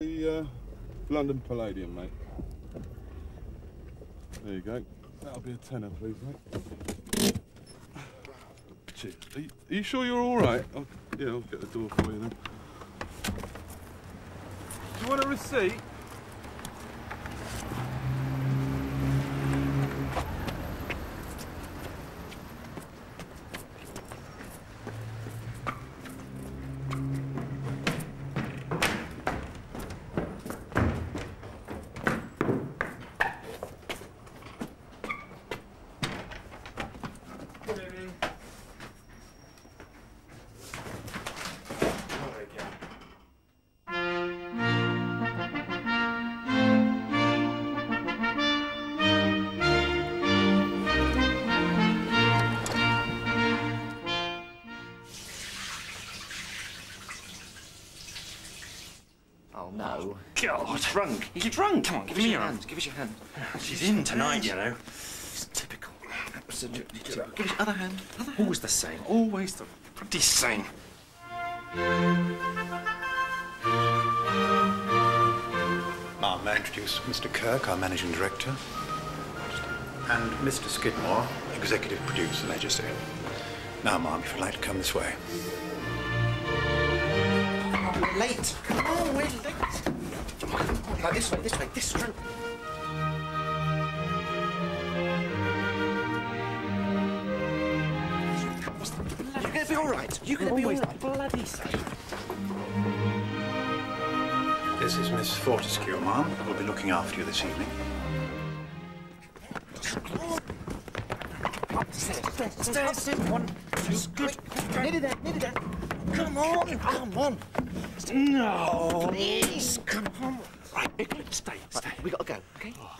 The uh, London Palladium, mate. There you go. That'll be a tenner, please, mate. Cheers. Are you, are you sure you're all right? I'll, yeah, I'll get the door for you then. Do you want a receipt? Drunk. Drunk. Come on, give, Give me your your hand. hand. Give us your hand. She's in tonight, you know. It's typical. Absolutely typical. Give us your other hand. Other hand. Always the same. Always the bloody same. I'll now introduce Mr. Kirk, our managing director, and Mr. Skidmore, executive producer. Majesty. Now, ma'am, if you'd like to come this way. Oh, we're late. Come on, we're late. Come on, like this way, this way, this way. You're gonna be all right. You're gonna be all right. Bloody safe. This is Miss Fortescue, ma'am, We'll be looking after you this evening. Stairs, stairs, stairs. One, two, good. Nearly there, nearly there. Come on, come on. No. Please, come on. Right, stay, stay. We gotta go, okay? Oh,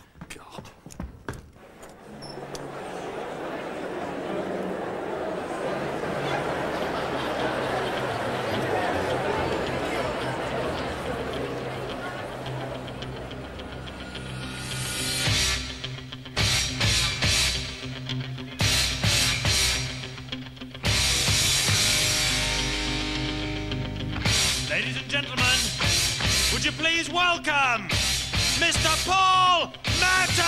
you please welcome Mr. Paul Merton!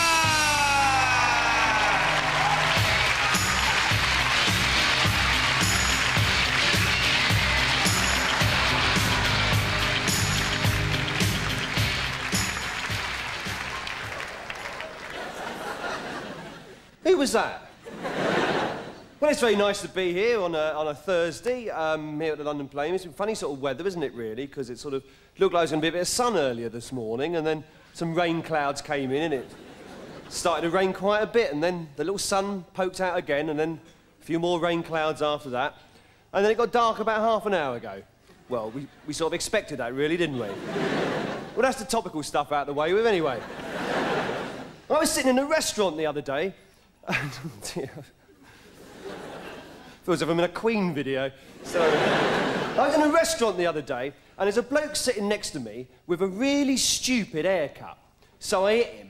Who was that? It's very nice to be here on a, on a Thursday um, here at the London Palladium. It's been funny sort of weather, isn't it, really? Because it sort of looked like it was going to be a bit of sun earlier this morning, and then some rain clouds came in, and it started to rain quite a bit, and then the little sun poked out again, and then a few more rain clouds after that. And then it got dark about half an hour ago. Well, we, we sort of expected that, really, didn't we? well, that's the topical stuff out of the way with, anyway. I was sitting in a restaurant the other day, and dear, feels as if in a Queen video. So, I was in a restaurant the other day, and there's a bloke sitting next to me with a really stupid haircut. So I hit him.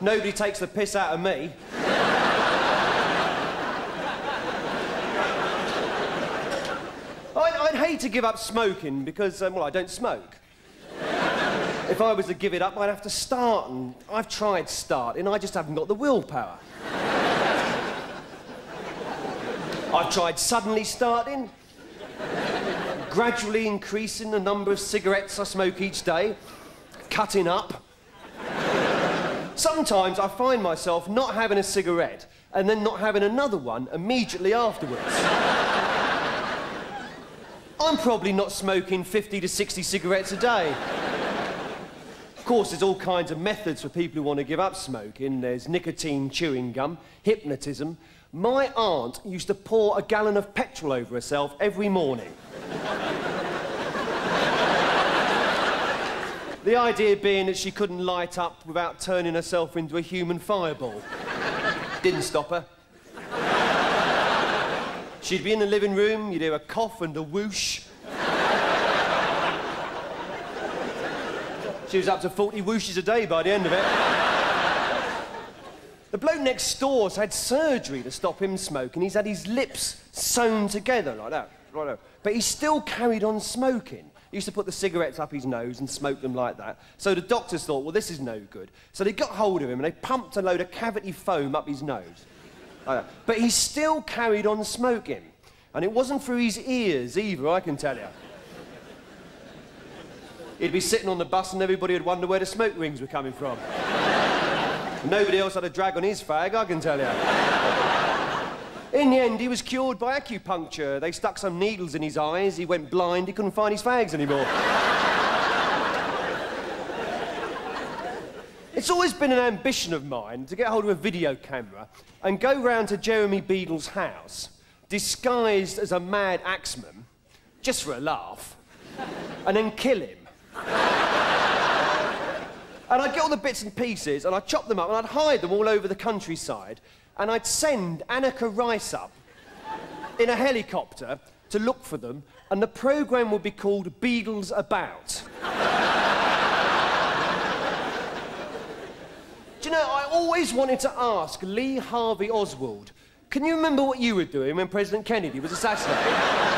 Nobody takes the piss out of me. I, I'd hate to give up smoking because, um, well, I don't smoke. If I was to give it up, I'd have to start, and I've tried starting, I just haven't got the willpower. I've tried suddenly starting, gradually increasing the number of cigarettes I smoke each day, cutting up. Sometimes I find myself not having a cigarette and then not having another one immediately afterwards. I'm probably not smoking 50 to 60 cigarettes a day. Of course, there's all kinds of methods for people who want to give up smoking. There's nicotine chewing gum, hypnotism. My aunt used to pour a gallon of petrol over herself every morning. the idea being that she couldn't light up without turning herself into a human fireball. Didn't stop her. She'd be in the living room, you'd hear a cough and a whoosh. She was up to 40 whooshes a day by the end of it. The bloke next door's had surgery to stop him smoking. He's had his lips sewn together like that. But he still carried on smoking. He used to put the cigarettes up his nose and smoke them like that. So the doctors thought, well, this is no good. So they got hold of him and they pumped a load of cavity foam up his nose. Like. But he still carried on smoking. And it wasn't through his ears either, I can tell you. He'd be sitting on the bus and everybody would wonder where the smoke rings were coming from. Nobody else had a drag on his fag, I can tell you. In the end, he was cured by acupuncture. They stuck some needles in his eyes, he went blind, he couldn't find his fags anymore. it's always been an ambition of mine to get hold of a video camera and go round to Jeremy Beadle's house, disguised as a mad axeman, just for a laugh, and then kill him. And I'd get all the bits and pieces and I'd chop them up and I'd hide them all over the countryside and I'd send Anneka Rice up in a helicopter to look for them and the programme would be called Beadle's About. Do you know, I always wanted to ask Lee Harvey Oswald, can you remember what you were doing when President Kennedy was assassinated?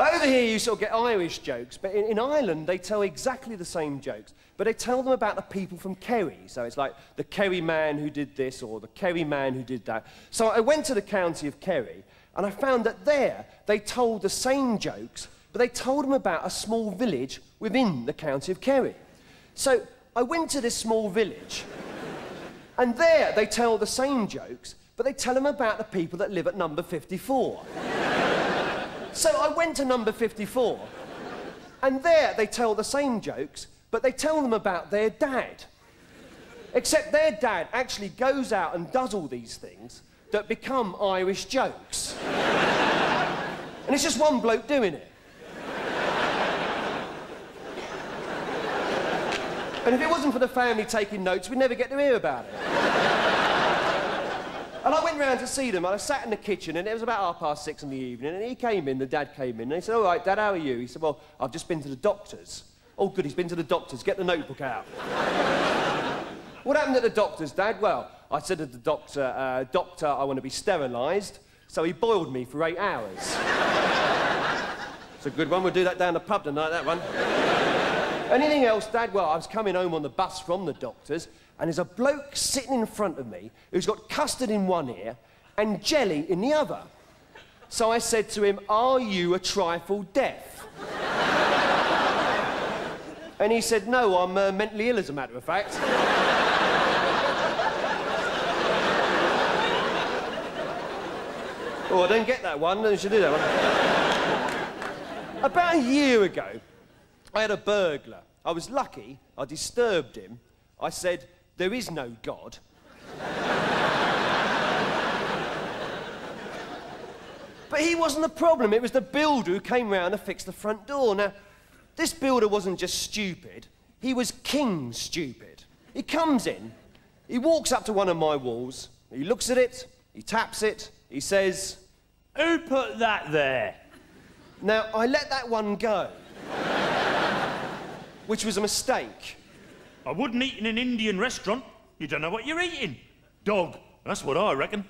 Over here, you sort of get Irish jokes, but in, in, Ireland, they tell exactly the same jokes, but they tell them about the people from Kerry. So it's like the Kerry man who did this or the Kerry man who did that. So I went to the county of Kerry, and I found that there they told the same jokes, but they told them about a small village within the county of Kerry. So I went to this small village, and there they tell the same jokes, but they tell them about the people that live at number 54. So I went to number 54, and there they tell the same jokes, but they tell them about their dad. Except their dad actually goes out and does all these things that become Irish jokes. and it's just one bloke doing it. and if it wasn't for the family taking notes, we'd never get to hear about it. And I went round to see them, and I sat in the kitchen, and it was about half past six in the evening, and he came in, the dad came in, and he said, all right, Dad, how are you? He said, well, I've just been to the doctor's. Oh, good, he's been to the doctor's. Get the notebook out. what happened at the doctor's, Dad? Well, I said to the doctor, uh, Doctor, I want to be sterilised. So he boiled me for eight hours. it's a good one. We'll do that down the pub tonight, that one. Anything else, Dad? Well, I was coming home on the bus from the doctor's, and there's a bloke sitting in front of me who's got custard in one ear and jelly in the other. So I said to him, Are you a trifle deaf? and he said, No, I'm uh, mentally ill, as a matter of fact. oh, I don't get that one. I should do that one. About a year ago, I had a burglar. I was lucky. I disturbed him. I said, there is no God. but he wasn't the problem. It was the builder who came round and fixed the front door. Now, this builder wasn't just stupid, he was king stupid. He comes in, he walks up to one of my walls, he looks at it, he taps it, he says, Who put that there? Now, I let that one go, which was a mistake. I wouldn't eat in an Indian restaurant. You don't know what you're eating. Dog. That's what I reckon.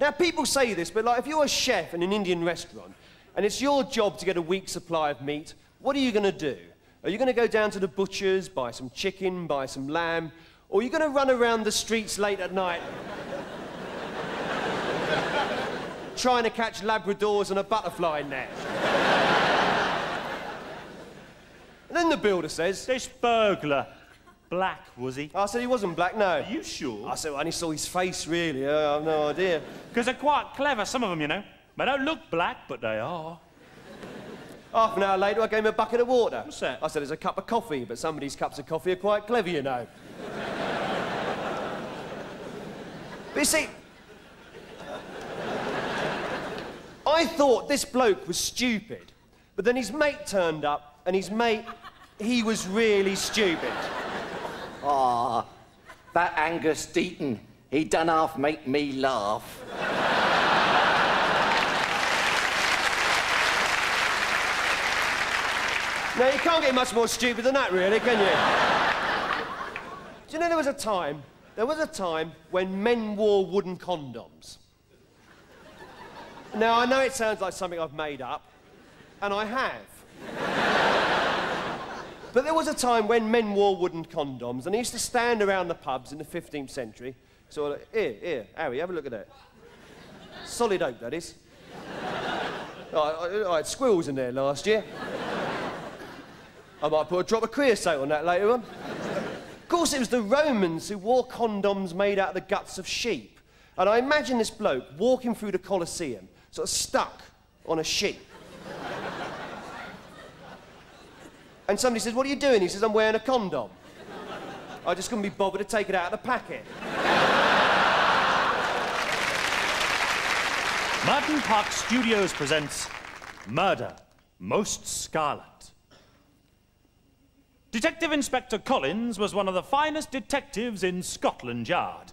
Now, people say this, but like if you're a chef in an Indian restaurant and it's your job to get a week's supply of meat, what are you going to do? Are you going to go down to the butcher's, buy some chicken, buy some lamb, or are you going to run around the streets late at night trying to catch Labradors and a butterfly net? and then the builder says, This burglar black, was he? I said he wasn't black, no. Are you sure? I said, well, I only saw his face, really. I have no idea. Because they're quite clever, some of them, you know. They don't look black, but they are. Half an hour later, I gave him a bucket of water. What's that? I said, it's a cup of coffee, but somebody's cups of coffee are quite clever, you know. but you see, I thought this bloke was stupid, but then his mate turned up, and his mate, he was really stupid. Ah, that Angus Deayton, he done half make me laugh. Now, you can't get much more stupid than that, really, can you? Do you know there was a time, there was a time when men wore wooden condoms? Now, I know it sounds like something I've made up, and I have. But there was a time when men wore wooden condoms and they used to stand around the pubs in the 15th century. Sort of, uh, here, here, Harry, have a look at that. Solid oak, that is. I had squirrels in there last year. I might put a drop of creosote on that later on. Of course, it was the Romans who wore condoms made out of the guts of sheep. And I imagine this bloke walking through the Colosseum, sort of stuck on a sheep. And somebody says, What are you doing? He says, I'm wearing a condom. I just couldn't be bothered to take it out of the packet. Martin Park Studios presents Murder, Most Scarlet. Detective Inspector Collins was one of the finest detectives in Scotland Yard.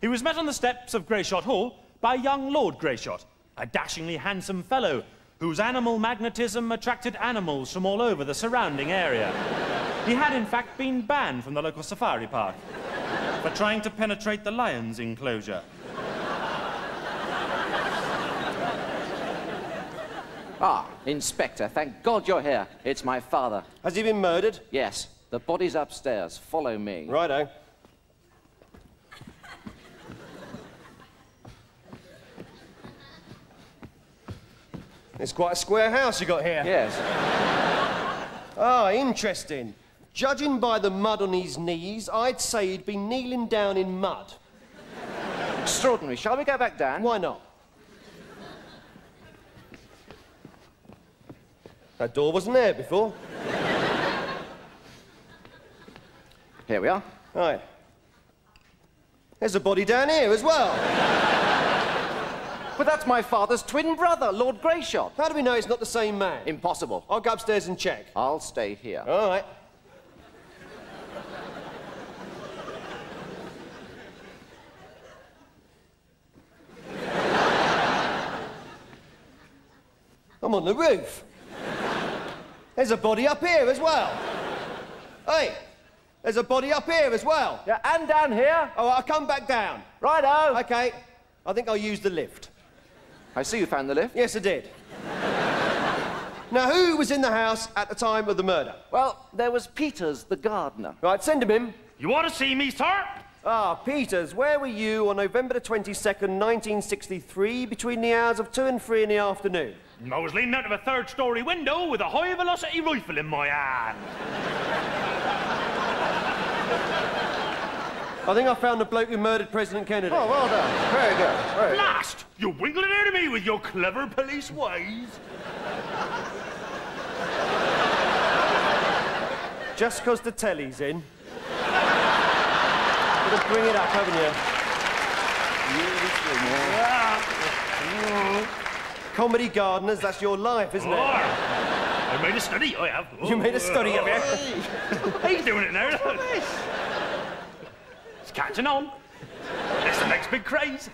He was met on the steps of Greyshot Hall by young Lord Greyshot, a dashingly handsome fellow whose animal magnetism attracted animals from all over the surrounding area. He had, in fact, been banned from the local safari park for trying to penetrate the lion's enclosure. Ah, Inspector, thank God you're here. It's my father. Has he been murdered? Yes, the body's upstairs. Follow me. Righto. It's quite a square house you got here. Yes. Ah, interesting. Judging by the mud on his knees, I'd say he'd be kneeling down in mud. Extraordinary. Shall we go back down? Why not? That door wasn't there before. Here we are. Right. There's a body down here as well. But that's my father's twin brother, Lord Greyshot. How do we know it's not the same man? Impossible. I'll go upstairs and check. I'll stay here. All right. I'm on the roof. There's a body up here as well. Hey, there's a body up here as well. Yeah, and down here. Oh, I'll come back down. Righto. Okay, I think I'll use the lift. I see you found the lift. Yes, I did. now, who was in the house at the time of the murder? Well, there was Peters, the gardener. Right, send him in. You want to see me, sir? Ah, Peters, where were you on November the 22nd, 1963, between the hours of 2 and 3 in the afternoon? I was leaning out of a third story window with a high velocity rifle in my hand. I think I found the bloke who murdered President Kennedy. Oh, well done. Very good. Very good. Blast! You're winkling out at me with your clever police ways. Just 'cause the telly's in. Gotta bring it up, haven't you? Comedy gardeners, that's your life, isn't Oh, it? I made a study, I have. You made a study of it. Oh, He's doing it now. look. It's catching on. It's the next big craze.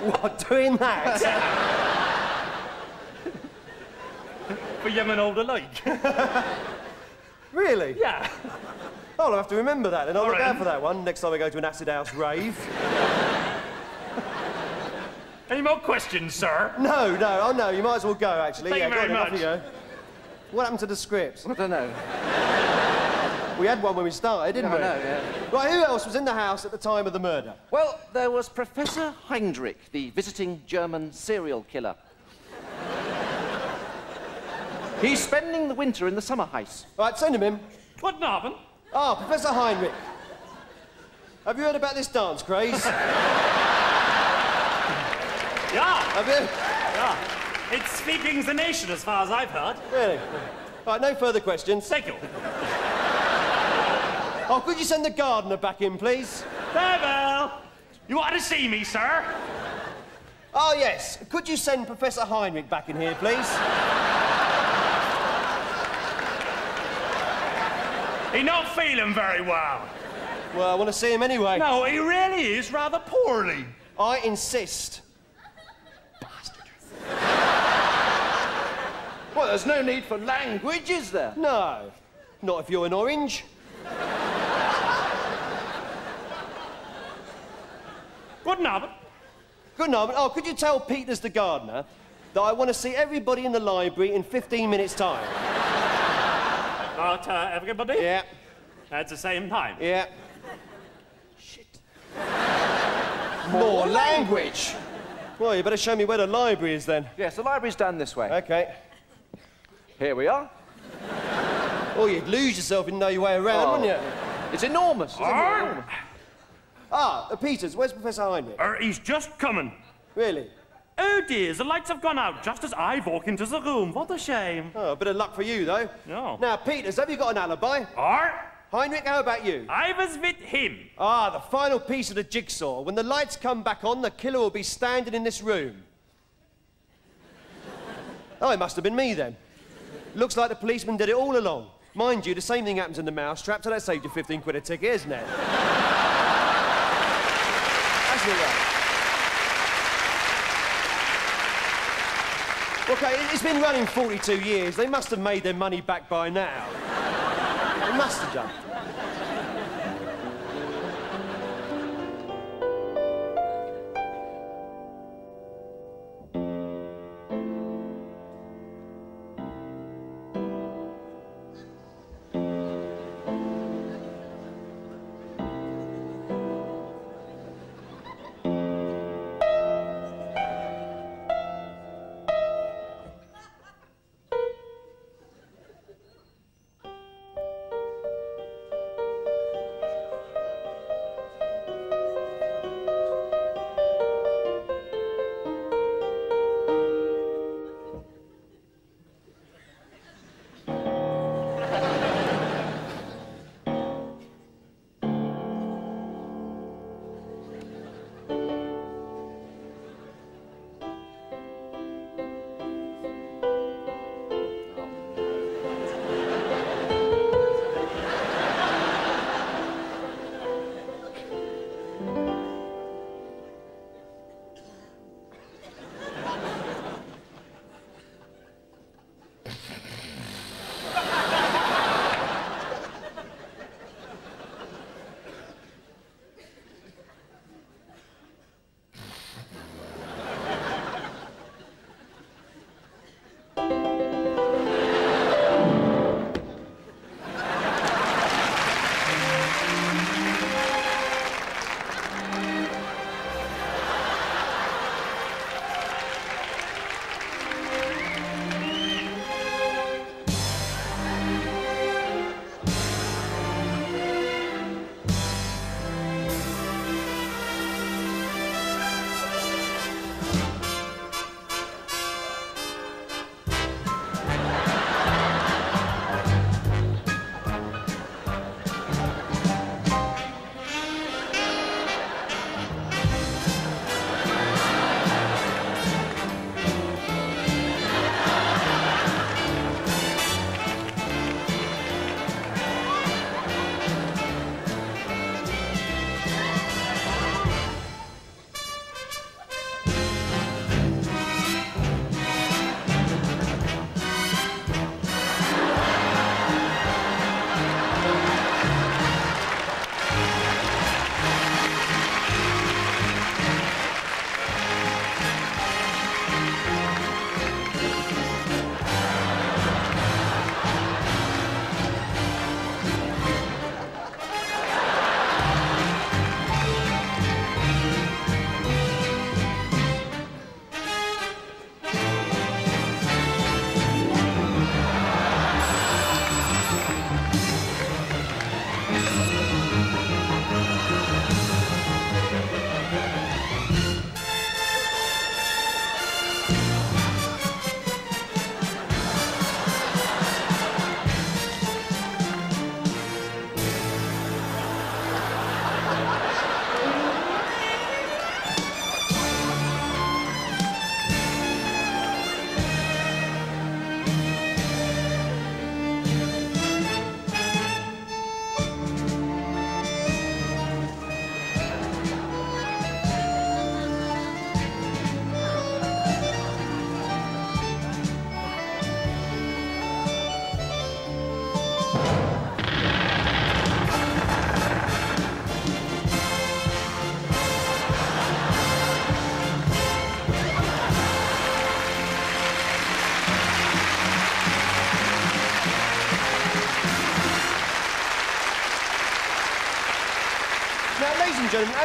What, doing that? For young and old alike. really? yeah. Oh, I'll have to remember that, and I'll All look right. out for that one next time I go to an acid house rave. Any more questions, sir? No, no, oh no, you might as well go, actually. Thank yeah, you very on, then, off much. you go. What happened to the script? I don't know. We had one when we started, didn't I we? know, yeah. Right, who else was in the house at the time of the murder? Well, there was Professor Heinrich, the visiting German serial killer. He's spending the winter in the summer house. Right, send him in. What happened? Ah, Professor Heinrich. Have you heard about this dance Grace? Yeah, Have you? yeah. It's sweeping the nation as far as I've heard. Really? Right, no further questions. Thank you. Oh, could you send the gardener back in, please? Farewell. You wanted to see me, sir? Oh, yes. Could you send Professor Heinrich back in here, please? He not feeling very well. Well, I want to see him anyway. No, he really is rather poorly. I insist. Bastard. Well, there's no need for language, is there? No. Not if you're an orange. Wouldn't happen. Good night. Oh, could you tell Peters the gardener that I want to see everybody in the library in 15 minutes' time? Not uh, everybody? Yeah, At the same time. yeah. Shit. More language. Well, you better show me where the library is then. Yes, the library's down this way. Okay. Here we are. Oh, you'd lose yourself in know your way around, Oh. wouldn't you? It's enormous. Isn't enormous. Ah, uh, Peters, where's Professor Heinrich? Er, he's just coming. Really? Oh dear, the lights have gone out just as I walk into the room. What a shame. Oh, a bit of luck for you, though. No. Now, Peters, have you got an alibi? Or Heinrich, how about you? I was with him. Ah, the final piece of the jigsaw. When the lights come back on, the killer will be standing in this room. Oh, it must have been me then. Looks like the policeman did it all along. Mind you, the same thing happens in the mousetrap, so that saved you 15 quid a ticket, isn't it? It, though? Okay, it- it's been running 42 years. They must have made their money back by now. They must have done.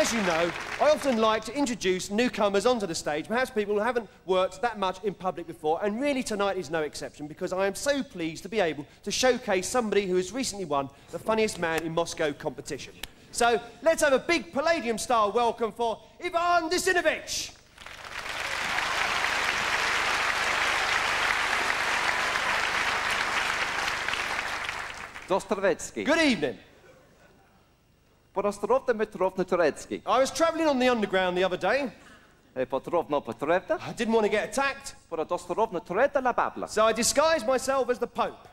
As you know, I often like to introduce newcomers onto the stage, perhaps people who haven't worked that much in public before, and really tonight is no exception because I am so pleased to be able to showcase somebody who has recently won the Funniest Man in Moscow competition. So let's have a big Palladium style welcome for Ivan Disinovich. Dostoevsky. Good evening. Porostrovna Petrovna Turetsky. I was travelling on the underground the other day. Hey, Petrovna Petrovna. I didn't want to get attacked, Dostorovna Tureta la babla. so I disguised myself as the Pope.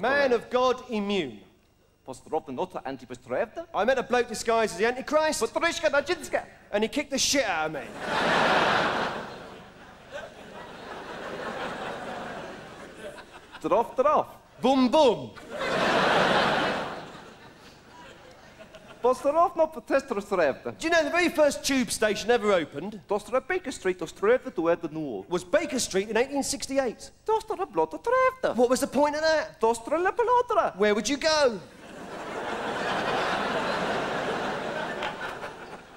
Man of God immune. Postrovna Nota Antipostrovna. I met a bloke disguised as the Antichrist, and he kicked the shit out of me. Drof, drof. Boom, boom. Postrovna Petestrostrovna. Do you know the very first tube station ever opened Dostra Baker Street, to Ed Nuo. was Baker Street in 1868? Dostra Blotta Trovna. What was the point of that? Dostra la Pelotra. Where would you go?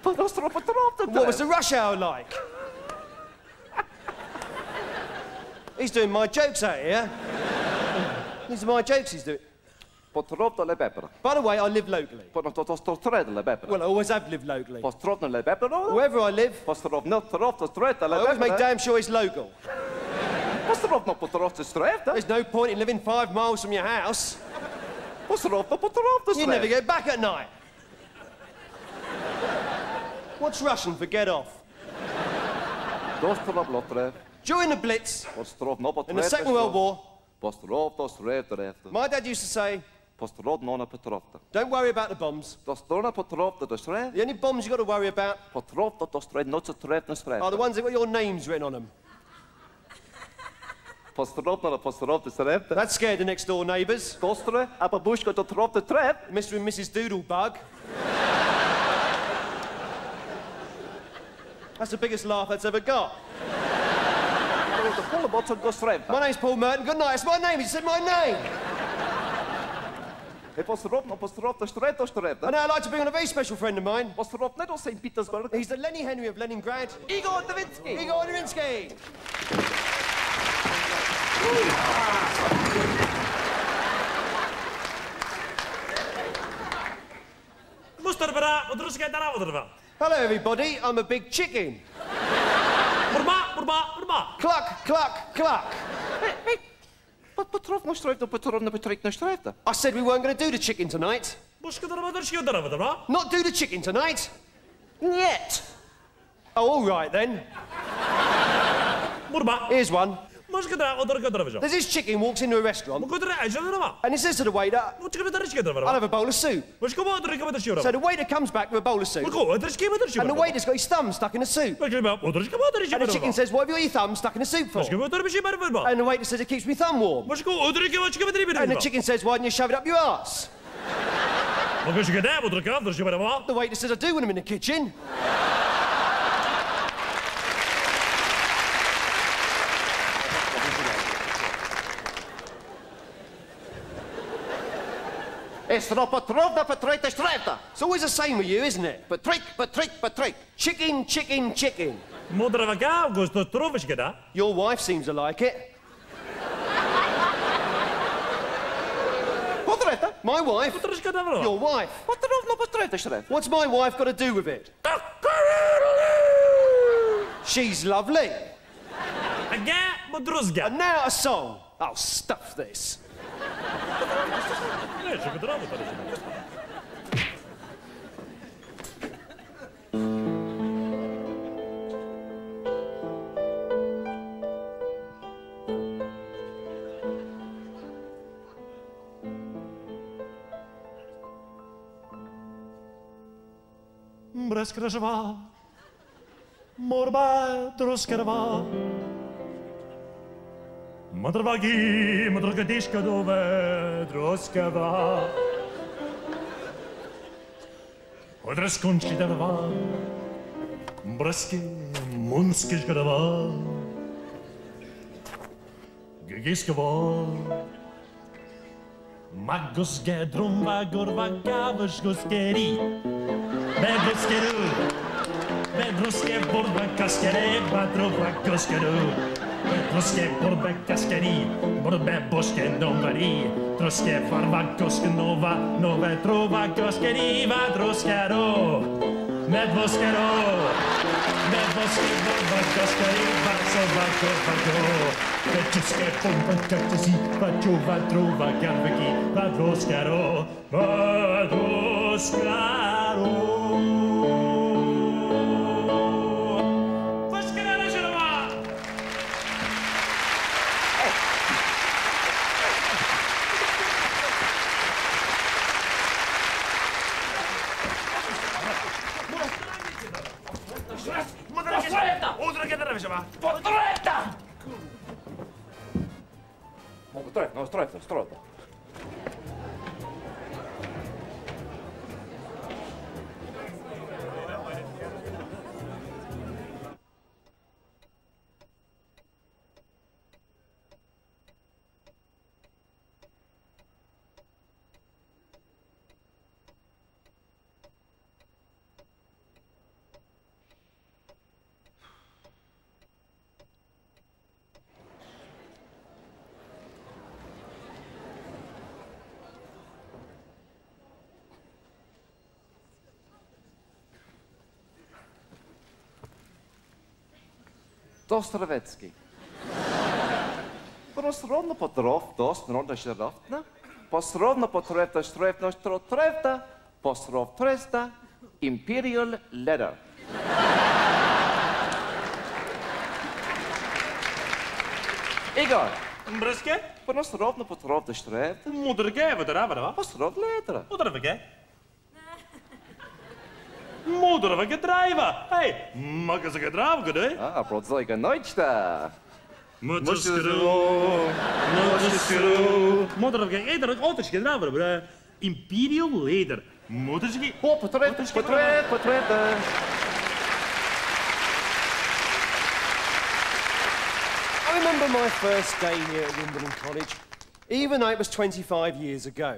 Dostra Petrovna. What was the rush hour like? he's doing my jokes out here. These are my jokes he's doing. Petrovna la babla. By the way, I live locally. Postrovna la babla. Well, I always have lived locally. Babla. Wherever I live, Postrovna Trovna Streta I la always make damn sure it's local. Postrovna Petrovna Strovna. There's no point in living five miles from your house. You never get back at night. What's Russian for get off? During the Blitz, in the Second World War, my dad used to say, Don't worry about the bombs. Dostra Petrovna Dostra. The only bombs you've got to worry about Petrovna Dostra Noca Strovna are the ones that got your names written on them. Postrovna Postrovna Strovna. That scared the next door neighbours. Dostra a babushka Dostrovna Trev. Mr. and Mrs. Doodlebug. That's the biggest laugh that's ever got. The full bottom Dostra. My name's Paul Merton. Good night. It's my name. He said my name. Postrovna Postrovna Strovna And Strovna. now I'd like to bring on a very special friend of mine. Postrovna do St. Petersburg. He's the Lenny Henry of Leningrad. Igor Davidsky. Igor Nurinsky. Mustarvara, odruska dara odrva. Hello, everybody. I'm a big chicken. Cluck, cluck, cluck. Petrov, Nostrovna, Petrov, Petrov, Nostrovna. I said we weren't going to do the chicken tonight. Not do the chicken tonight. Yet. Oh, all right then. What about Here's one. There's this chicken walks into a restaurant Mukudra aja dara. and he says to the waiter, I'll have a bowl of soup. Mushka odruska odruska So the waiter comes back with a bowl of soup Muko odruska odruska. and the waiter's got his thumb stuck in the soup. Mushka odruska odruska And the chicken says, what have you got your thumb stuck in the soup for? Mushka odruska odruska. And the waiter says, it keeps me thumb warm. Mushka odruska odruska And the chicken says, why didn't you shove it up your ass? Mushka dara odruska odruska dara. The waiter says, I do when I'm in the kitchen. Estro Petrovna Petrovna Strovna. It's always the same with you, isn't it? Petrik, Petrik, Petrik. Chicken, chicken, chicken. Mudrava ga, gosto troviska da. Your wife seems to like it. Petrovna. My wife? Odruska dara. Your wife? Petrovna Petrovna Strovna. What's my wife got to do with it? She's lovely. Aga mudruzga. And now a song. I'll stuff this. ね食ドラも食べてる brez křeva, morba troskrva. Troskarwa. Madrawagi, madragadishka dove troskawa. Odraskunczki darwa, braski, munski żgarwa. Gigiskawa, Maguske drumva gurva gavashkuskeri. Bedruskeru. Bedruske burba kaskere badruva kuskeru. Bedruske burba kaskeri. Burbe buske novari. Druske farva kuske nova. Nove trova kuskeri vadruskero. Medvuskero. Medvuske burba kaskeri vatsova kurva Bedruske burba kaskeri vadruva trova garveki. Vadruskero. Vadruskero. strojno, strojno, strojno. Dostrowiecki. Prosrowno potrow, dostrowiecki środowna, posrowno potrewna środowność trotrewna, posrow tresta, imperial letter. Igor. Bruskie? Prosrowno potrewna środowna. Mudrgie, wydra, wydra. Posrow letra. Mudrgie. Letter. Mudrvege. Mudrvege driva. Hej, magazage dravgade. Ah, brodzojga neujsta. Mudrskero. Mudrskero. Mudrvege, eder, otočke dravara, bre. Imperial leader. Mudrski. Oh, potrev, potrev, potrev. I remember my first day here at Wimbledon College, even though it was 25 years ago.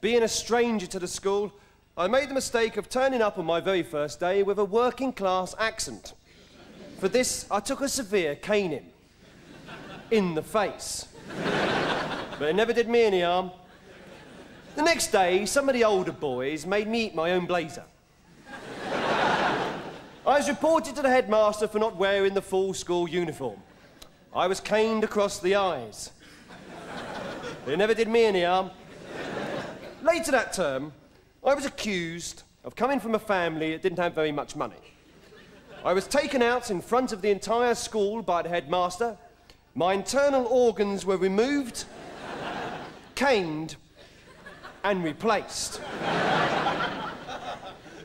Being a stranger to the school, I made the mistake of turning up on my very first day with a working class accent. For this, I took a severe caning. In the face. But it never did me any harm. The next day, some of the older boys made me eat my own blazer. I was reported to the headmaster for not wearing the full school uniform. I was caned across the eyes. It never did me any harm. Later that term, I was accused of coming from a family that didn't have very much money. I was taken out in front of the entire school by the headmaster. My internal organs were removed, caned, and replaced.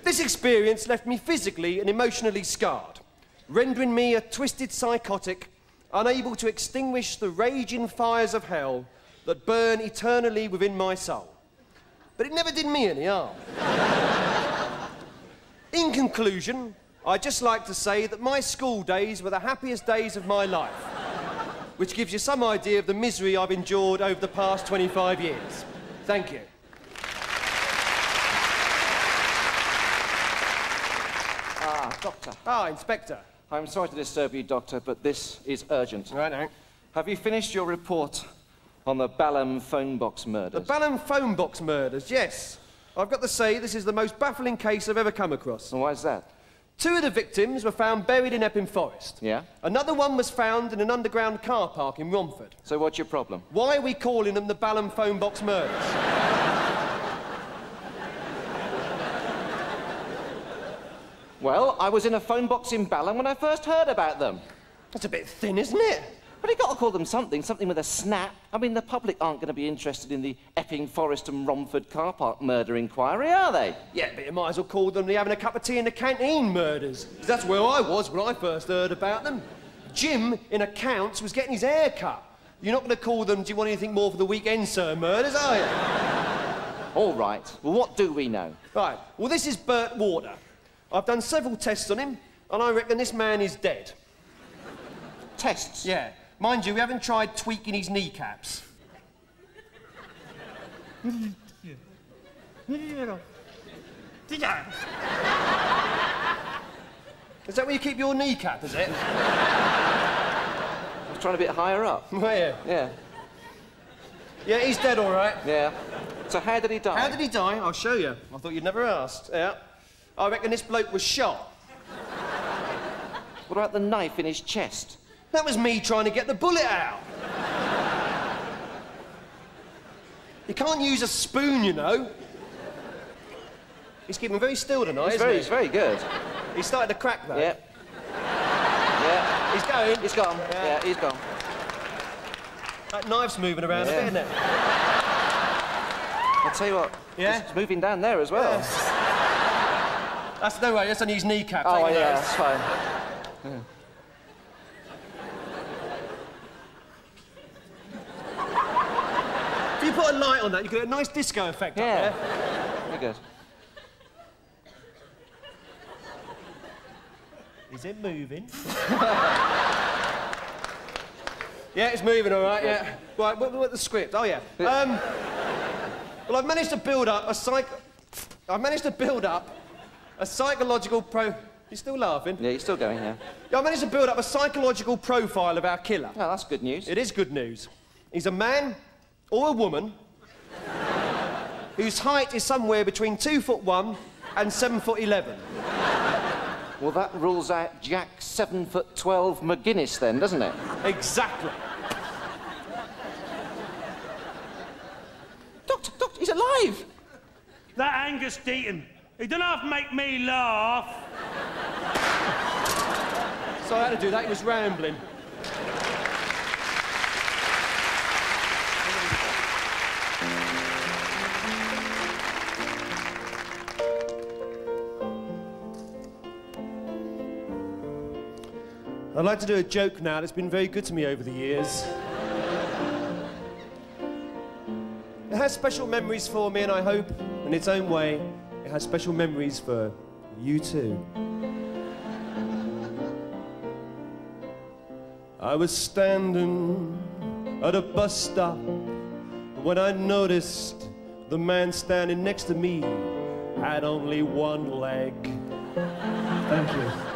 This experience left me physically and emotionally scarred, rendering me a twisted psychotic, unable to extinguish the raging fires of hell that burn eternally within my soul. But it never did me any harm. In conclusion, I'd just like to say that my school days were the happiest days of my life, which gives you some idea of the misery I've endured over the past 25 years. Thank you. Ah, doctor. Ah, Inspector. I'm sorry to disturb you, doctor, but this is urgent. Right now. Have you finished your report on the Balham phone box murders. The? Balham phone box murders, yes. I've got to say, this is the most baffling case I've ever come across. and why is that? Two of the victims were found buried in Epping Forest. Yeah? Another one was found in an underground car park in Romford. So what's your problem? Why are we calling them the Balham phone box murders? Well, I was in a phone box in Balham when I first heard about them. That's a bit thin, isn't it? But you've got to call them something, something with a snap. I mean, the public aren't going to be interested in the Epping Forest and Romford car park murder inquiry, are they? Yeah, but you might as well call them the having a cup of tea in the canteen murders. that's where I was when I first heard about them. Jim, in accounts, was getting his hair cut. You're not going to call them, do you want anything more for the weekend, sir, murders, are you? All right. Well, what do we know? Right, well, this is Bert Water. I've done several tests on him, and I reckon this man is dead. Tests. Yeah. Mind you, we haven't tried tweaking his kneecaps. Is that where you keep your kneecap, is it? I was trying a bit higher up. Where? Yeah, Yeah, he's dead, all right. yeah. So how did he die? How did he die? I'll show you. I thought you'd never asked. Yeah. I reckon this bloke was shot. What about the knife in his chest? That was me trying to get the bullet out. you can't use a spoon, you know. He's keeping very still tonight, He's isn't very, he? he's very good. He's starting to crack, though. Yeah. Yeah, He's going. he's gone. Yeah. Yeah, he's gone. That knife's moving around a bit, isn't it? I'll tell you what. Yeah? It's moving down there as well. That's no way. That's only his kneecap. Oh, yeah, that's fine. If you put a light on that, you get a nice disco effect Yeah. up there. Very good. Is it moving? yeah, it's moving, all right, yeah. Right, what, what the script? Oh, yeah. Um, well, I've managed to build up a psych... I've managed to build up a psychological pro... You're still laughing? Yeah, he's still going, yeah. Yeah, I managed to build up a psychological profile of our killer. Oh, that's good news. It is good news. He's a man or a woman whose height is somewhere between two foot one and seven foot eleven. Well, that rules out Jack seven foot twelve McGuinness, then, doesn't it? Exactly. Doctor, doctor, he's alive. That Angus Deayton, he don't half make me laugh. So I had to do that. He was rambling. I'd like to do a joke now that's been very good to me over the years. It has special memories for me, and I hope, in its own way, it has special memories for you too. I was standing at a bus stop when I noticed the man standing next to me had only one leg. Thank you.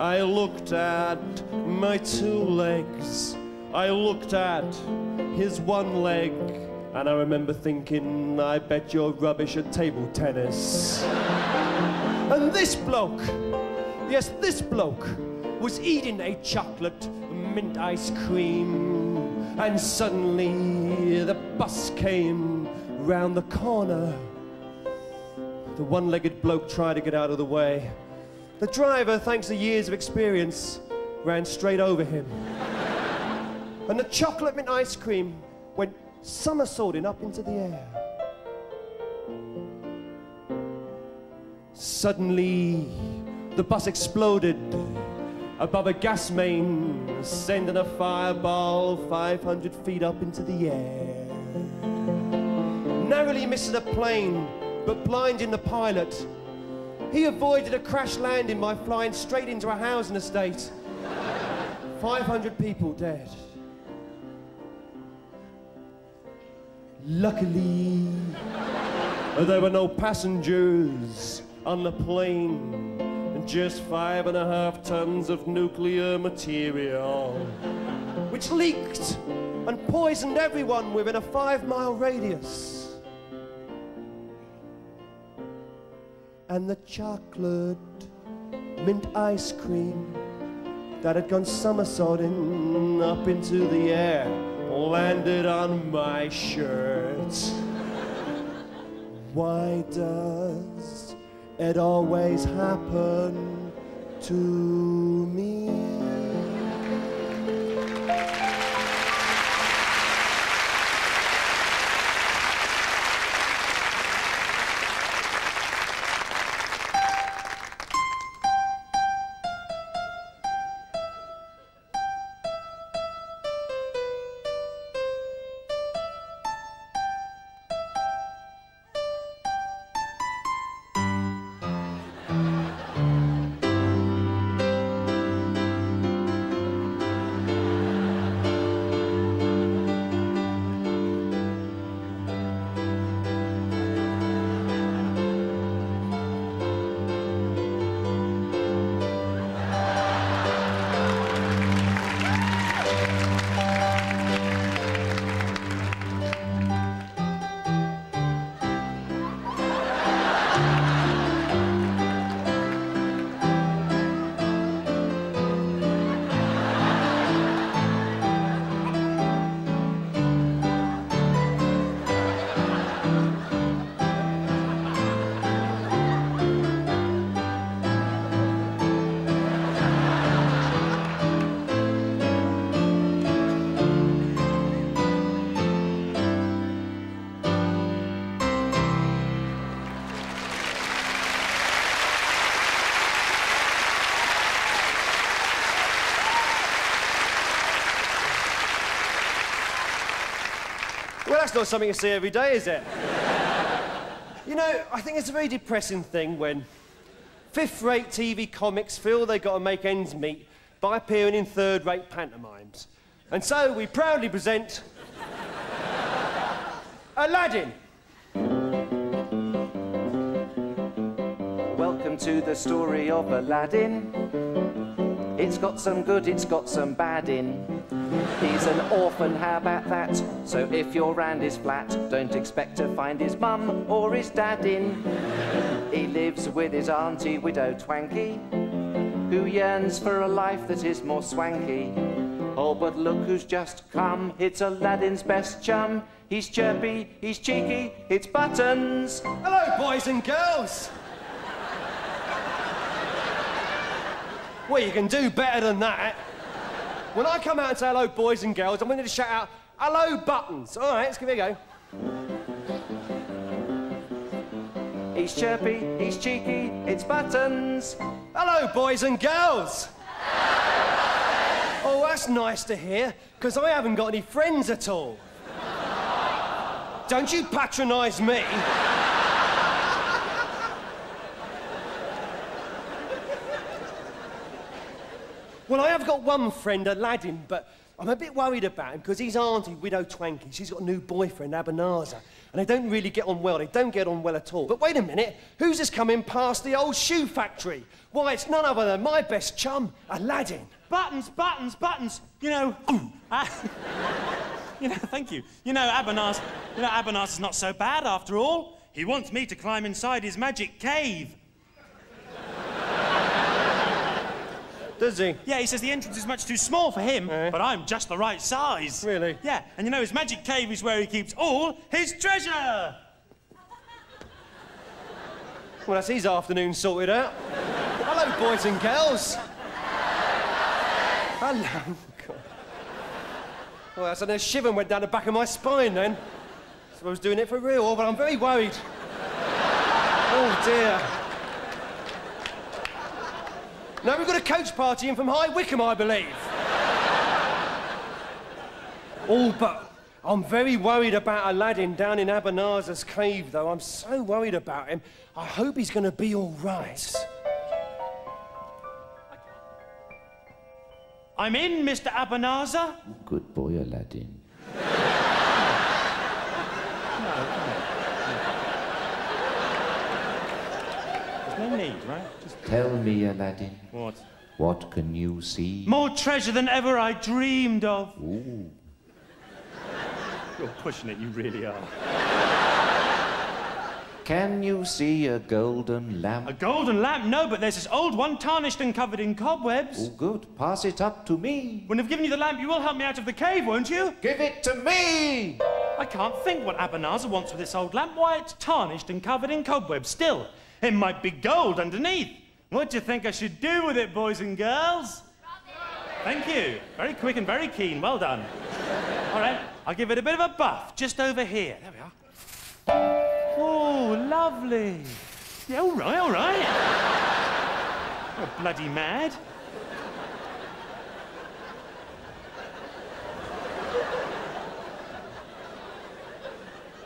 I looked at my two legs. I looked at his one leg. And I remember thinking, I bet you're rubbish at table tennis. and this bloke, yes, this bloke, was eating a chocolate mint ice cream. And suddenly the bus came round the corner. The one legged bloke tried to get out of the way. The driver, thanks to years of experience, ran straight over him. and the chocolate mint ice cream went somersaulting up into the air. Suddenly, the bus exploded above a gas main, sending a fireball 500 feet up into the air. Narrowly missing a plane, but blinding the pilot. He avoided a crash landing by flying straight into a housing estate. 500 people dead. Luckily, there were no passengers on the plane, and just five and a half tons of nuclear material, which leaked and poisoned everyone within a five mile radius. And the chocolate mint ice cream that had gone somersaulting up into the air landed on my shirt. Why does it always happen to me? That's not something you see every day, is it? you know, I think it's a very depressing thing when fifth-rate TV comics feel they've got to make ends meet by appearing in third-rate pantomimes. And so we proudly present Aladdin. Welcome to the story of Aladdin. It's got some good, it's got some bad in. He's an orphan, how about that? So if your rand is flat, don't expect to find his mum or his dad in. He lives with his auntie, widow Twankey, who yearns for a life that is more swanky. Oh, but look who's just come. It's Aladdin's best chum. He's chirpy, he's cheeky, it's Buttons. Hello, boys and girls. well, you can do better than that. When I come out and say hello, boys and girls, I want you to shout out, hello, Buttons. All right, let's give it a go. He's chirpy, he's cheeky, it's Buttons. Hello, boys and girls. oh, that's nice to hear, because I haven't got any friends at all. Don't you patronise me. Well, I have got one friend, Aladdin, but I'm a bit worried about him because his auntie, Widow Twankey, she's got a new boyfriend, Abanazar, and they don't really get on well. They don't get on well at all. But wait a minute, who's just coming past the old shoe factory? Why, it's none other than my best chum, Aladdin. Buttons, buttons, buttons. You know, uh, you know, thank you. You know, Abanaz, you know, Abanaz is not so bad after all. He wants me to climb inside his magic cave. Does he? Yeah, he says the entrance is much too small for him, Eh? but I'm just the right size. Really? Yeah, and you know, his magic cave is where he keeps all his treasure. Well, that's his afternoon sorted out. Hello, boys and girls. Hello. God. Well, that's a shiver went down the back of my spine then. So I was doing it for real, but I'm very worried. Oh dear. Now we've got a coach party in from High Wycombe, I believe. All but I'm very worried about Aladdin down in Abanazar's cave, though. I'm so worried about him. I hope he's going to be all right. I'm in, Mr. Abanazar. Good boy, Aladdin. No need, right? Just Tell me, Aladdin, what? what can you see? More treasure than ever I dreamed of. Ooh. You're pushing it, you really are. Can you see a golden lamp? A golden lamp? No, but there's this old one, tarnished and covered in cobwebs. Oh, good. Pass it up to me. When I've given you the lamp, you will help me out of the cave, won't you? Give it to me! I can't think what Abanazar wants with this old lamp. Why, it's tarnished and covered in cobwebs still. It might be gold underneath. What do you think I should do with it, boys and girls? Thank you. Very quick and very keen. Well done. All right, I'll give it a bit of a buff just over here. There we are. Oh, lovely. Yeah, all right, all right. You're bloody mad.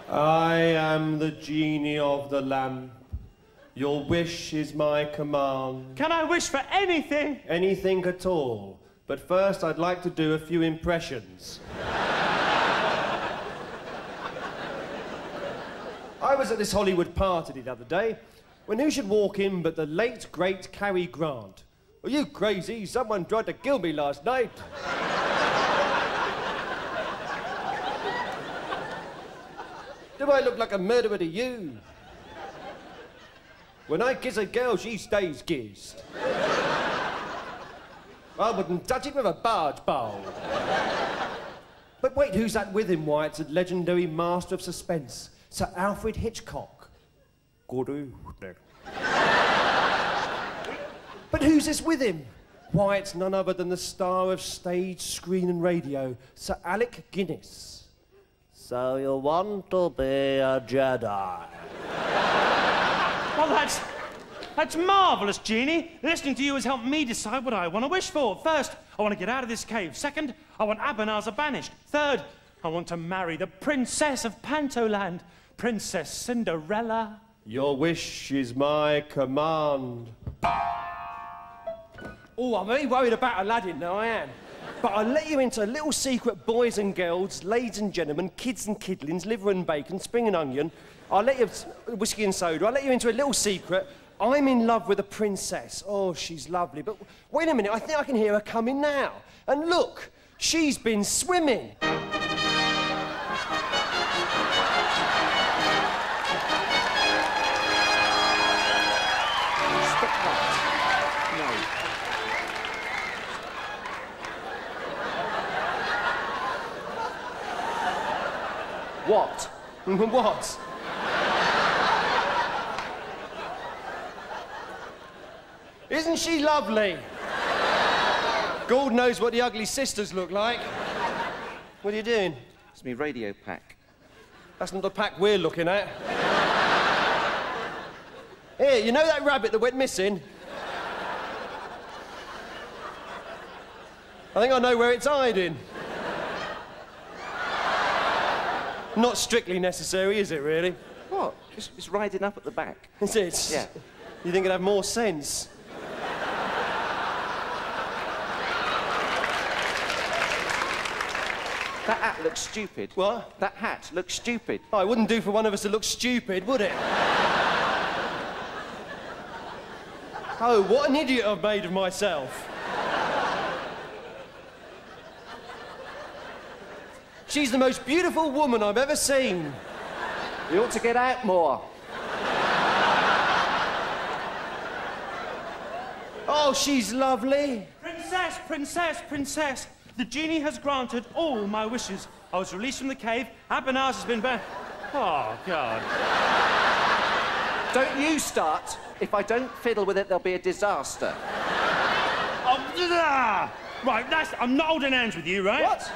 I am the genie of the lamp. Your wish is my command. Can I wish for anything? Anything at all. But first, I'd like to do a few impressions. I was at this Hollywood party the other day when who should walk in but the late, great Cary Grant. Are you crazy? Someone tried to kill me last night. Do I look like a murderer to you? When I kiss a girl, she stays kissed. I wouldn't touch it with a barge pole. But wait, who's that with him? Why, it's a legendary master of suspense, Sir Alfred Hitchcock. Good evening. but who's this with him? Why, it's none other than the star of stage, screen, and radio, Sir Alec Guinness. So you want to be a Jedi? Well, that's. That's marvellous, Genie. Listening to you has helped me decide what I want to wish for. First, I want to get out of this cave. Second, I want Abanazar banished. Third, I want to marry the princess of Pantoland, Princess Cinderella. Your wish is my command. Oh, I'm very worried about Aladdin now, I am. But I'll let you into a little secret, boys and girls, ladies and gentlemen, kids and kidlings, liver and bacon, spring and onion. I'll let you, whiskey and soda, I'll let you into a little secret. I'm in love with a princess. Oh, she's lovely. But wait a minute, I think I can hear her coming now. And look, she's been swimming. What? what? Isn't she lovely? God knows what the ugly sisters look like. What are you doing? It's me radio pack. That's not the pack we're looking at. Here, you know that rabbit that went missing? I think I know where it's hiding. Not strictly necessary, is it, really? What? It's, it's riding up at the back. Is it? Yeah. You think it'd have more sense? That hat looks stupid. What? That hat looks stupid. Oh, it wouldn't do for one of us to look stupid, would it? oh, what an idiot I've made of myself. She's the most beautiful woman I've ever seen. You ought to get out more. Oh, she's lovely. Princess, princess, princess, the genie has granted all my wishes. I was released from the cave. Abenaz has been burned. Oh, God. Don't you start. If I don't fiddle with it, there'll be a disaster. Oh! Right, that's. I'm not holding hands with you, right? What?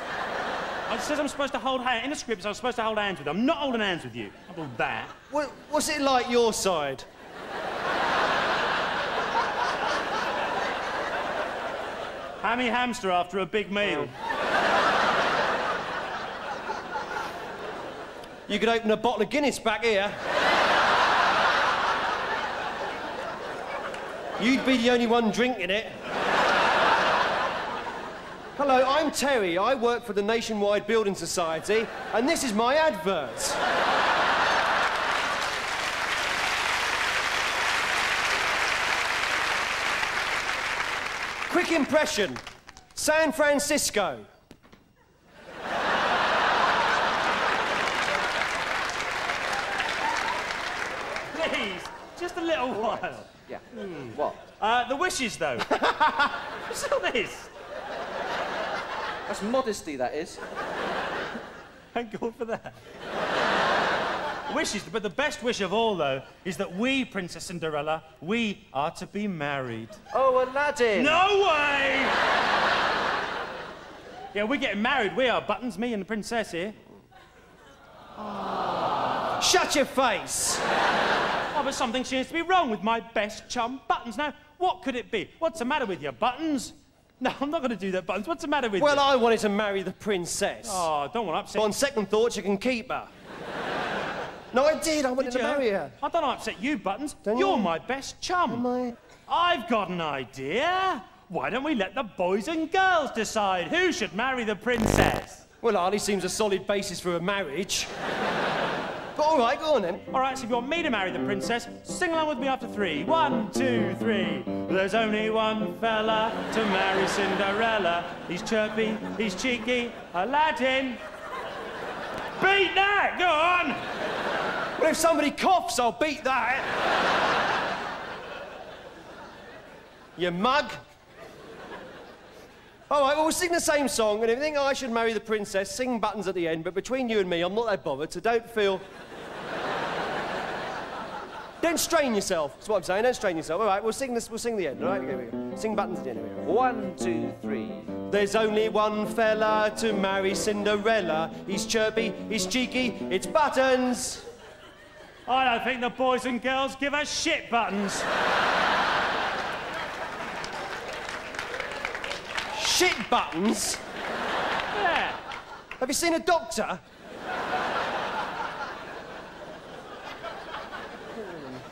It says I'm supposed to hold hands. In the script, I'm supposed to hold hands with you. I'm not holding hands with you. How about that? what? What's it like your side? Hammy hamster after a big meal. You could open a bottle of Guinness back here. You'd be the only one drinking it. Hello, I'm Terry. I work for the Nationwide Building Society, and this is my advert. Quick impression San Francisco. Please, just a little while. Yeah. What? Uh, the wishes, though. What's all this? That's modesty, that is. Thank God for that. Wishes, but the best wish of all, though, is that we, Princess Cinderella, we are to be married. Oh, Aladdin! No way! yeah, we're getting married. We are. Buttons, me and the princess here. Ah. Shut your face! Oh, but something seems to be wrong with my best chum, Buttons. Now, what could it be? What's the matter with you, Buttons? No, I'm not going to do that, Buttons. What's the matter with Well, you? I wanted to marry the princess. Oh, don't want to upset But on second thought, you can keep her. No, I did. I wanted Did to you? marry her. I don't upset you, Buttons. Don't You're you? my best chum. Am I? I've got an idea. Why don't we let the boys and girls decide who should marry the princess? Well, hardly seems a solid basis for a marriage. but all right, go on then. All right, so if you want me to marry the princess, sing along with me after three. One, two, three. There's only one fella to marry Cinderella. He's chirpy, he's cheeky, Aladdin. Beat that! Go on! Well, if somebody coughs, I'll beat that. you mug. All right, well, we'll sing the same song, and if you think I should marry the princess, sing buttons at the end, but between you and me, I'm not that bothered, so don't feel... don't strain yourself, that's what I'm saying, don't strain yourself. All right, we'll sing this, we'll sing the end, all right? Here we go. Sing buttons at the end. One, two, three. There's only one fella to marry Cinderella. He's chirpy, he's cheeky, it's Buttons. I don't think the boys and girls give a shit, Buttons. Shit Buttons? Yeah. Have you seen a doctor?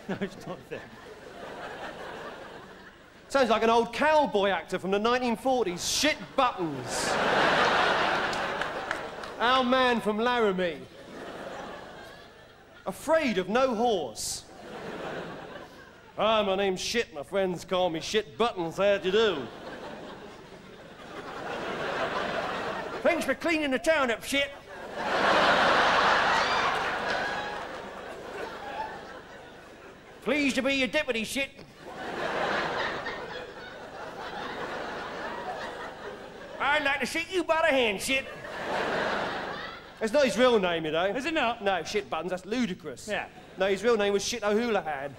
No, it's not there. Sounds like an old cowboy actor from the 1940s. Shit buttons. Our man from Laramie. Afraid of no horse. Hi, my name's Shit. My friends call me Shit Buttons. How'd you do? Thanks for cleaning the town up, Shit. Pleased to be your deputy, Shit. I'd like to shake you by the hand, Shit. That's not his real name, you know. Is it not? No, Shit Buttons, that's ludicrous. Yeah. No, his real name was Shit O'Houlihan.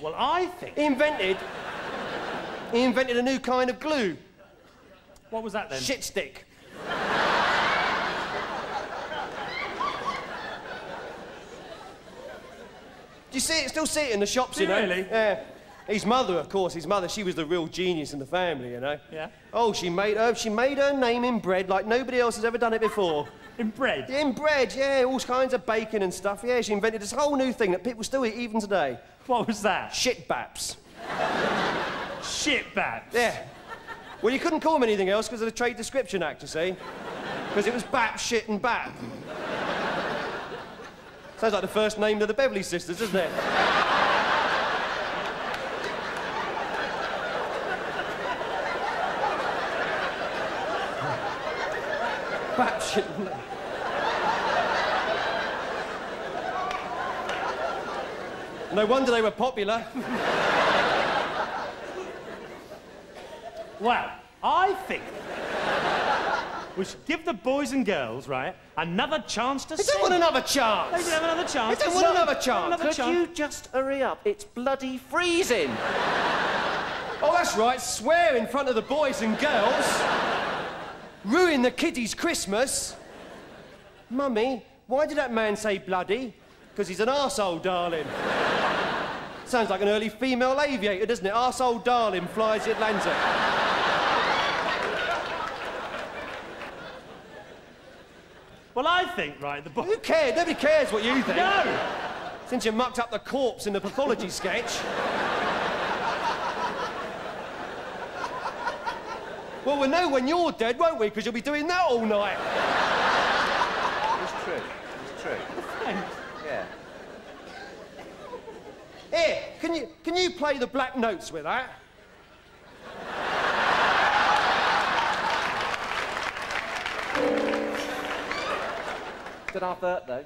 Well, I think. He invented. He invented a new kind of glue. What was that then? Shit stick. Do you see it? Still see it in the shops, Do you know? really? Yeah. His mother, of course, his mother, she was the real genius in the family, you know? Yeah. Oh, she made her, she made her name in bread like nobody else has ever done it before. In bread. In bread, yeah, all kinds of bacon and stuff. Yeah, she invented this whole new thing that people still eat even today. What was that? Shit baps. Shit baps. Yeah. Well, you couldn't call them anything else because of the Trade Description Act, you see. Because it was bap, shit, and bap. Sounds like the first name of the Beverley Sisters, doesn't it? Bap, shit, and bap. No wonder they were popular. Well, I think we should give the boys and girls, right, another chance to They sing. don't want another chance. They can have another chance. They don't want another chance. Another Could chance. you just hurry up? It's bloody freezing. Oh, that's right, swear in front of the boys and girls. Ruin the kiddies' Christmas. Mummy, why did that man say bloody? Because he's an arsehole, darling. Sounds like an early female aviator, doesn't it? Arsehole darling flies the Atlantic. Well, I think, right, the boys. Who cares? Nobody cares what you think. No! Since you mucked up the corpse in the pathology sketch. Well, we'll know when you're dead, won't we? Because you'll be doing that all night. It's true. It's true. Thanks. Yeah. Here, can you, can you play the black notes with that? Did half hurt though?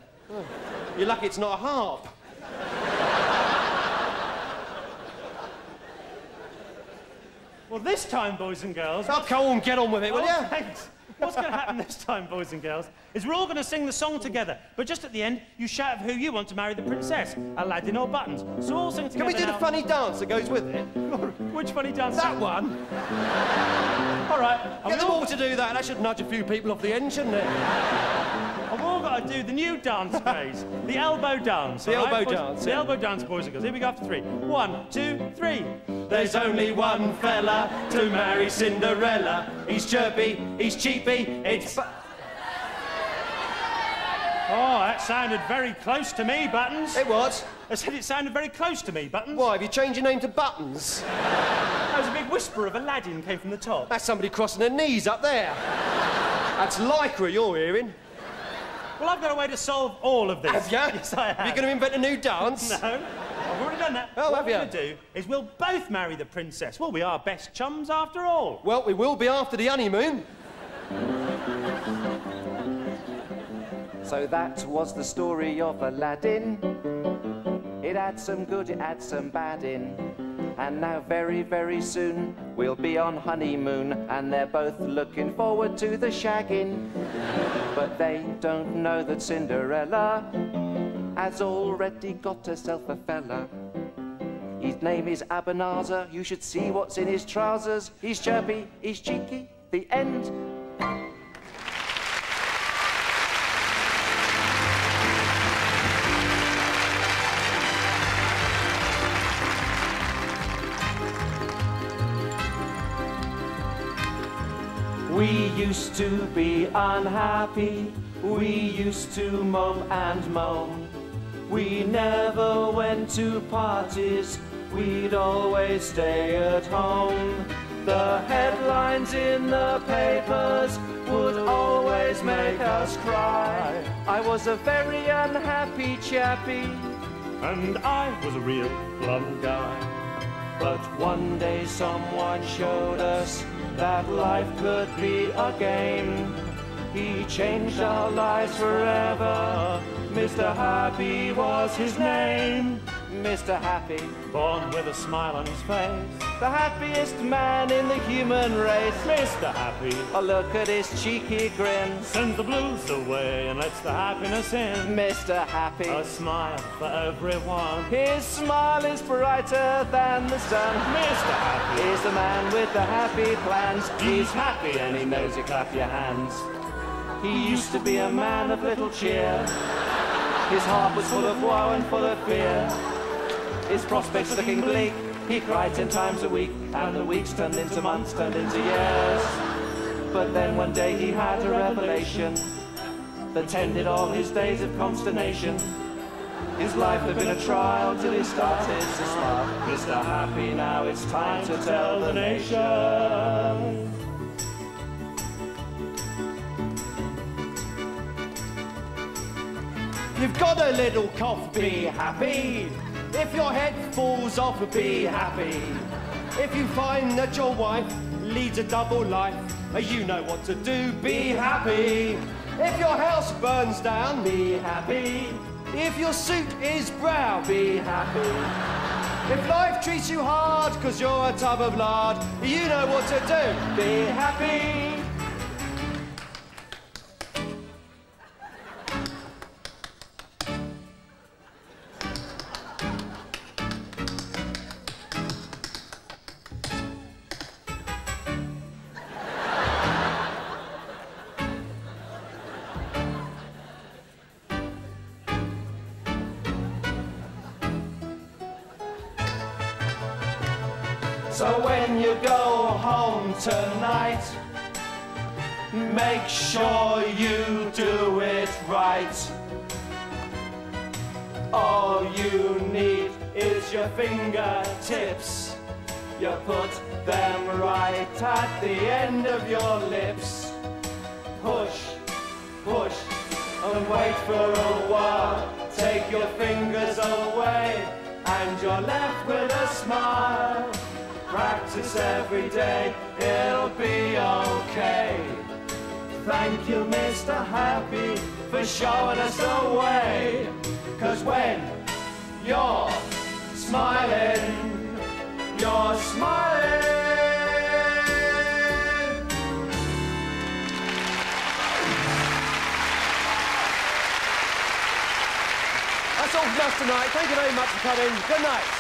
You're lucky it's not a harp. Well, this time, boys and girls. Oh, come on, get on with it, will Oh, you? thanks. What's going to happen this time, boys and girls, is we're all going to sing the song together. But just at the end, you shout who you want to marry the princess, Aladdin or Buttons. So all sing together Can we do the funny dance that goes with it? Which funny dance? That one. All right. Get them all, all to do that. and I should nudge a few people off the end, shouldn't it? we've all got to do the new dance craze, the elbow dance. The right, elbow dance, The yeah. elbow dance, boys and girls. Here we go after three. One, two, three. There's only one fella to marry Cinderella. He's chirpy, he's cheapy, it's... Oh, that sounded very close to me, Buttons. it was. I said it sounded very close to me, Buttons. Why, have you changed your name to Buttons? That was a big whisper of Aladdin came from the top. That's somebody crossing their knees up there. That's Lycra you're hearing. Well, I've got a way to solve all of this. Have you? Yes, I have. You're going to invent a new dance? No, I've already done that. Oh, what we're going to do is we'll both marry the princess. Well, we are best chums after all. Well, we will be after the honeymoon. So that was the story of Aladdin. It had some good, it had some bad in. And now, very, very soon, we'll be on honeymoon, and they're both looking forward to the shagging. But they don't know that Cinderella has already got herself a fella. His name is Abanazar, you should see what's in his trousers. He's chirpy, he's cheeky, the end. We used to be unhappy, we used to moan and moan. We never went to parties, we'd always stay at home. The headlines in the papers would always make us cry. I was a very unhappy chappie, and I was a real glum guy. But one day someone showed us that life could be a game. He changed our lives forever. Mr. Happy was his name. Mr. Happy, born with a smile on his face. The happiest man in the human race. Mr. Happy, a look at his cheeky grin. Sends the blues away and lets the happiness in. Mr. Happy, A smile for everyone. his smile is brighter than the sun. Mr. Happy. He's the man with the happy plans. He's happy and he knows you clap your hands. He used to be a man of little cheer. His heart was full of woe and full of fear. His prospects looking bleak. He cried ten times a week, and the weeks turned into months, turned into years. But then one day he had a revelation that ended all his days of consternation. His life had been a trial till he started to smile. Mr. Happy, now it's time to tell the nation. You've got a little cough, be happy. If your head falls off, be happy. If you find that your wife leads a double life, uh, you know what to do, be happy. If your house burns down, be happy. If your suit is brown, be happy. If life treats you hard because you're a tub of lard, you know what to do, be happy. Them right at the end of your lips. Push, push, and wait for a while. Take your fingers away, and you're left with a smile. Practice every day, it'll be okay. Thank you, Mr. Happy, for showing us the way. Cause when you're smiling, you're smiling. All from us tonight. Thank you very much for coming. Good night.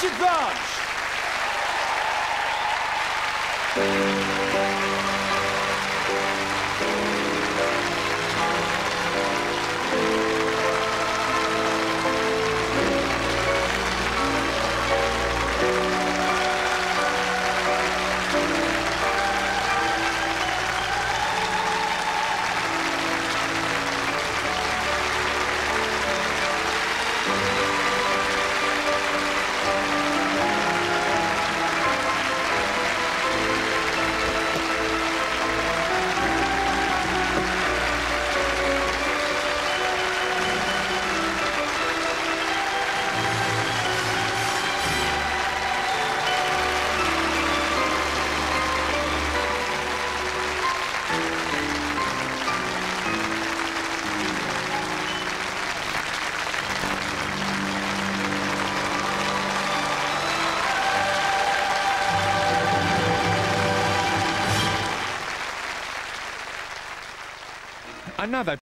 Richard Vaughn. Another